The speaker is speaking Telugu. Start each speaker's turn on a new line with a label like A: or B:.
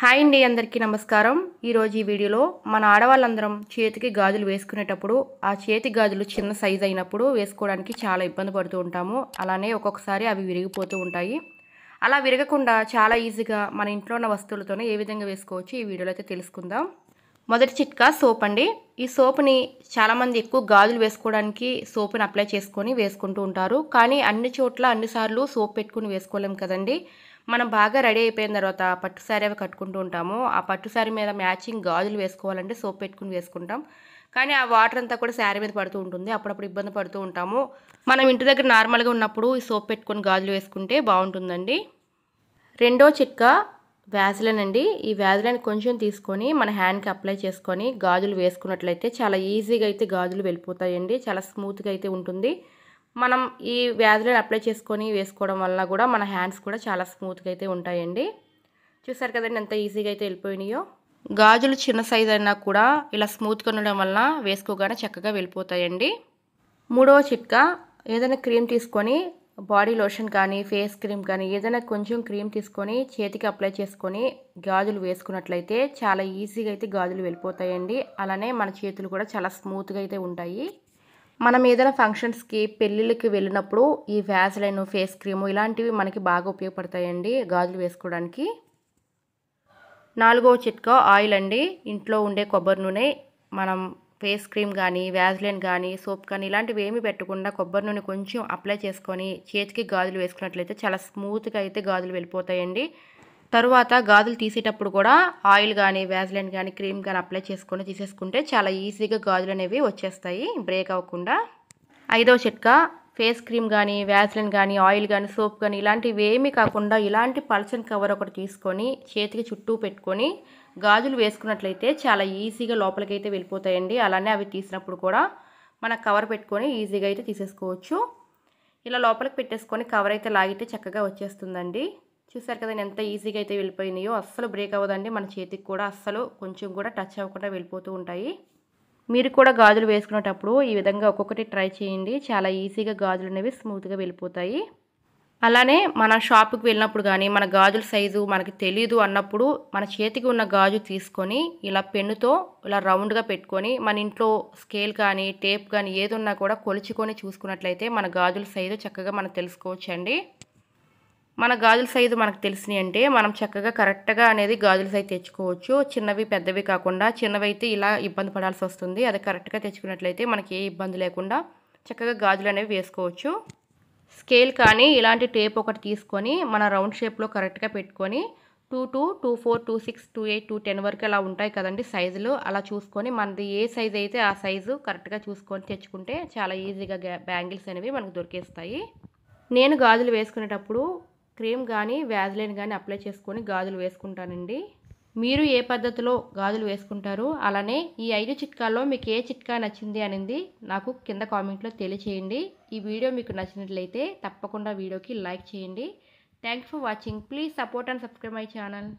A: హాయ్ అండి అందరికీ నమస్కారం. ఈరోజు ఈ వీడియోలో మన ఆడవాళ్ళందరం చేతికి గాజులు వేసుకునేటప్పుడు ఆ చేతి గాజులు చిన్న సైజ్ అయినప్పుడు వేసుకోవడానికి చాలా ఇబ్బంది పడుతూ ఉంటాము. అలానే ఒక్కొక్కసారి అవి విరిగిపోతూ ఉంటాయి. అలా విరగకుండా చాలా ఈజీగా మన ఇంట్లో ఉన్న వస్తువులతోనే ఏ విధంగా వేసుకోవచ్చు ఈ వీడియోలో అయితే తెలుసుకుందాం. మొదటి చిట్కా సోప్ అండి. ఈ సోప్ని చాలామంది ఎక్కువ గాజులు వేసుకోవడానికి సోప్ని అప్లై చేసుకొని వేసుకుంటూ ఉంటారు. కానీ అన్ని చోట్ల అన్నిసార్లు సోప్ పెట్టుకుని వేసుకోలేం కదండి. మనం బాగా రెడీ అయిపోయిన తర్వాత పట్టు శారీ అవి కట్టుకుంటూ ఉంటాము. ఆ పట్టు శారీ మీద మ్యాచింగ్ గాజులు వేసుకోవాలంటే సోప్ పెట్టుకుని వేసుకుంటాం. కానీ ఆ వాటర్ అంతా కూడా శారీ మీద పడుతూ ఉంటుంది. అప్పుడప్పుడు ఇబ్బంది పడుతూ ఉంటాము. మనం ఇంటి దగ్గర నార్మల్గా ఉన్నప్పుడు ఈ సోప్ పెట్టుకొని గాజులు వేసుకుంటే బాగుంటుందండి. రెండో చిట్కా వ్యాజిలైన్ అండి. ఈ వ్యాజిలైన్ కొంచెం తీసుకొని మన హ్యాండ్కి అప్లై చేసుకొని గాజులు వేసుకున్నట్లయితే చాలా ఈజీగా అయితే గాజులు వెళ్ళిపోతాయండి. చాలా స్మూత్గా అయితే ఉంటుంది. మనం ఈ వ్యాధులను అప్లై చేసుకొని వేసుకోవడం వల్ల కూడా మన హ్యాండ్స్ కూడా చాలా స్మూత్గా అయితే ఉంటాయండి. చూసారు కదండి ఎంత ఈజీగా అయితే వెళ్ళిపోయినాయో. గాజులు చిన్న సైజ్ అయినా కూడా ఇలా స్మూత్గా ఉండడం వల్ల వేసుకోగానే చక్కగా వెళ్ళిపోతాయండి. మూడవ చిట్కా ఏదైనా క్రీమ్ తీసుకొని బాడీ లోషన్ కానీ ఫేస్ క్రీమ్ కానీ ఏదైనా కొంచెం క్రీమ్ తీసుకొని చేతికి అప్లై చేసుకొని గాజులు వేసుకున్నట్లయితే చాలా ఈజీగా అయితే గాజులు వెళ్ళిపోతాయండి. అలానే మన చేతులు కూడా చాలా స్మూత్గా అయితే ఉంటాయి. మనం ఏదైనా ఫంక్షన్స్కి పెళ్ళిళ్ళకి వెళ్ళినప్పుడు ఈ వ్యాజ్లైన్ ఫేస్ క్రీము ఇలాంటివి మనకి బాగా ఉపయోగపడతాయండి గాజులు వేసుకోవడానికి. నాలుగవ చిట్కా ఆయిల్ అండి. ఇంట్లో ఉండే కొబ్బరి నూనె మనం ఫేస్ క్రీమ్ కానీ వ్యాజ్లైన్ కానీ సోప్ కానీ ఇలాంటివి ఏమి పెట్టకుండా కొబ్బరి నూనె కొంచెం అప్లై చేసుకొని చేతికి గాజులు వేసుకున్నట్లయితే చాలా స్మూత్గా అయితే గాజులు వెళ్ళిపోతాయండి. తరువాత గాజులు తీసేటప్పుడు కూడా ఆయిల్ కానీ వ్యాజ్లైన్ కానీ క్రీమ్ కానీ అప్లై చేసుకొని తీసేసుకుంటే చాలా ఈజీగా గాజులు అనేవి వచ్చేస్తాయి బ్రేక్ అవ్వకుండా. ఐదవ చిట్కా ఫేస్ క్రీమ్ కానీ వ్యాజ్లైన్ కానీ ఆయిల్ కానీ సోప్ కానీ ఇలాంటివి ఏమీ కాకుండా ఇలాంటి పల్సన్ కవర్ ఒకటి తీసుకొని చేతికి చుట్టూ పెట్టుకొని గాజులు వేసుకున్నట్లయితే చాలా ఈజీగా లోపలికి అయితే వెళ్ళిపోతాయండి. అలానే అవి తీసినప్పుడు కూడా మన కవర్ పెట్టుకొని ఈజీగా అయితే తీసేసుకోవచ్చు. ఇలా లోపలికి పెట్టేసుకొని కవర్ అయితే లాగితే చక్కగా వచ్చేస్తుందండి. చూసారు కదా ఎంత ఈజీగా అయితే వెళ్ళిపోయినాయో అస్సలు బ్రేక్ అవ్వదండి. మన చేతికి కూడా అస్సలు కొంచెం కూడా టచ్ అవ్వకుండా వెళ్ళిపోతూ ఉంటాయి. మీరు కూడా గాజులు వేసుకునేటప్పుడు ఈ విధంగా ఒక్కొక్కటి ట్రై చేయండి. చాలా ఈజీగా గాజులు అనేవి స్మూత్గా వెళ్ళిపోతాయి. అలానే మన షాప్కి వెళ్ళినప్పుడు కానీ మన గాజుల సైజు మనకి తెలియదు అన్నప్పుడు మన చేతికి ఉన్న గాజు తీసుకొని ఇలా పెన్నుతో ఇలా రౌండ్గా పెట్టుకొని మన ఇంట్లో స్కేల్ కానీ టేప్ కానీ ఏదున్నా కూడా కొలుచుకొని చూసుకున్నట్లయితే మన గాజుల సైజు చక్కగా మనం తెలుసుకోవచ్చండి. మన గాజుల సైజు మనకు తెలిసినాయి అంటే మనం చక్కగా కరెక్ట్గా అనేది గాజుల సైజు తెచ్చుకోవచ్చు. చిన్నవి పెద్దవి కాకుండా చిన్నవి అయితే ఇలా ఇబ్బంది పడాల్సి వస్తుంది. అది కరెక్ట్గా తెచ్చుకున్నట్లయితే మనకి ఏ ఇబ్బంది లేకుండా చక్కగా గాజులు అనేవి వేసుకోవచ్చు. స్కేల్ కానీ ఇలాంటి టేప్ ఒకటి తీసుకొని మన రౌండ్ షేప్లో కరెక్ట్గా పెట్టుకొని two two two four two six two eight two ten వరకు అలా ఉంటాయి కదండి సైజులు. అలా చూసుకొని మనది ఏ సైజు అయితే ఆ సైజు కరెక్ట్గా చూసుకొని తెచ్చుకుంటే చాలా ఈజీగా బ్యాంగిల్స్ అనేవి మనకు దొరికేస్తాయి. నేను గాజులు వేసుకునేటప్పుడు క్రీమ్ కానీ వ్యాజ్లైన్ కానీ అప్లై చేసుకొని గాజులు వేసుకుంటానండి. మీరు ఏ పద్ధతిలో గాజులు వేసుకుంటారు? అలానే ఈ ఐదు చిట్కాల్లో మీకు ఏ చిట్కా నచ్చింది అనేది నాకు కింద కామెంట్లో తెలియచేయండి. ఈ వీడియో మీకు నచ్చినట్లయితే తప్పకుండా వీడియోకి లైక్ చేయండి. Thank for watching. Please support and subscribe my channel.